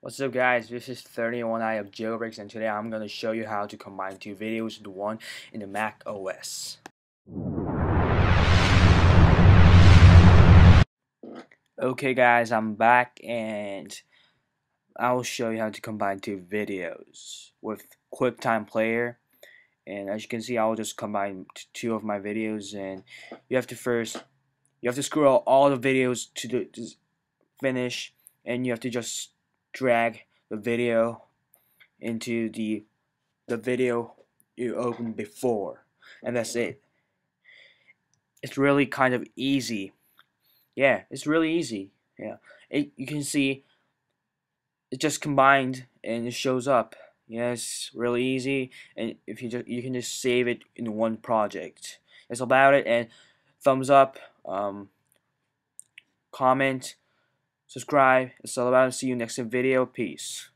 What's up guys, this is 31i of Jailbreaks and today I'm going to show you how to combine two videos into one in the Mac OS. Okay guys, I'm back and I will show you how to combine two videos with QuickTime Player and as you can see I will just combine two of my videos and you have to first you have to scroll all the videos to the to finish and you have to just drag the video into the the video you opened before. And that's it. It's really kind of easy. Yeah it's really easy. Yeah. It, you can see it just combined and it shows up. Yes really easy. And if you just you can just save it in one project. That's about it. And thumbs up um, comment subscribe. It's all about. And see you next video. Peace.